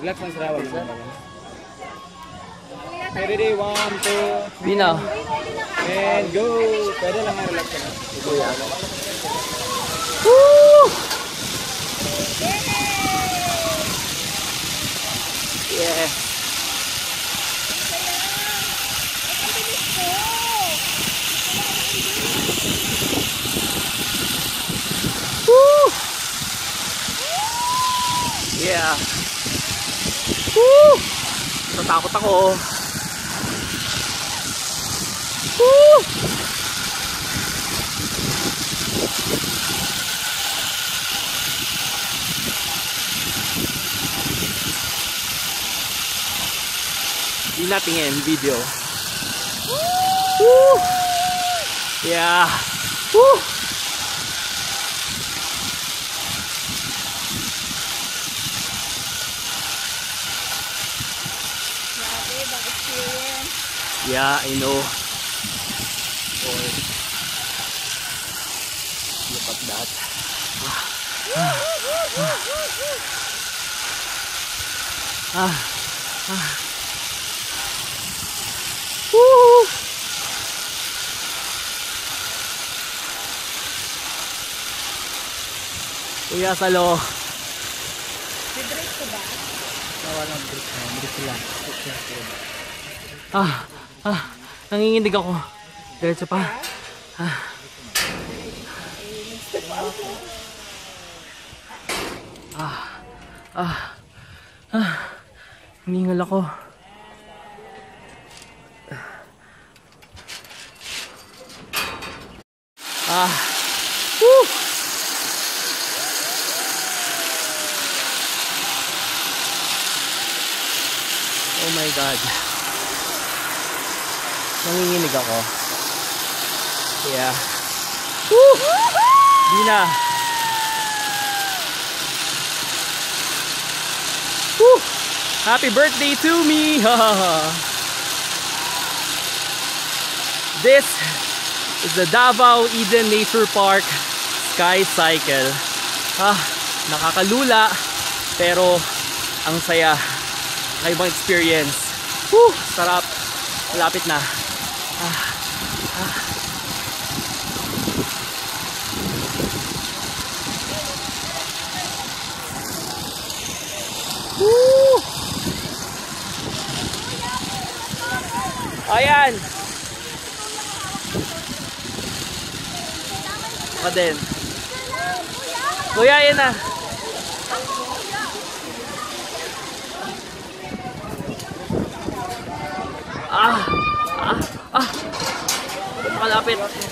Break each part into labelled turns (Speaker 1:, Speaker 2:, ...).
Speaker 1: Black mas Rawa Ready one, two.
Speaker 2: Bina
Speaker 1: And go. Pwede lang relax
Speaker 2: Woo! Yeah. Yeah. Woo! Natakot ako. Woo! Hindi natingin video. Woo! Yeah. Woo! Yeah, I know. Boy. Look at that. Ah. Ah. Woo! Kuya Salo.
Speaker 3: Hydrate ko ba?
Speaker 1: Walang break na. Break lang.
Speaker 2: Ah, ah, nanginginig ako. Diretso pa. Ah. Ah, ah, ah, hiningal ako. Ah, woo! Oh my God. Nanginginig ako. Yeah. Woo! Dina. Woo! Happy birthday to me! this is the Davao Eden Nature Park Sky Cycle. Ah, nakakalula pero ang saya. Nakaibang experience. Woo! Sarap. Malapit na. Ah, ah. Woo! Ayan. Ako din. Kuya. Ah! Ah! Ah! Makalapit.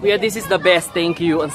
Speaker 2: Kuya, this is the best. Thank you.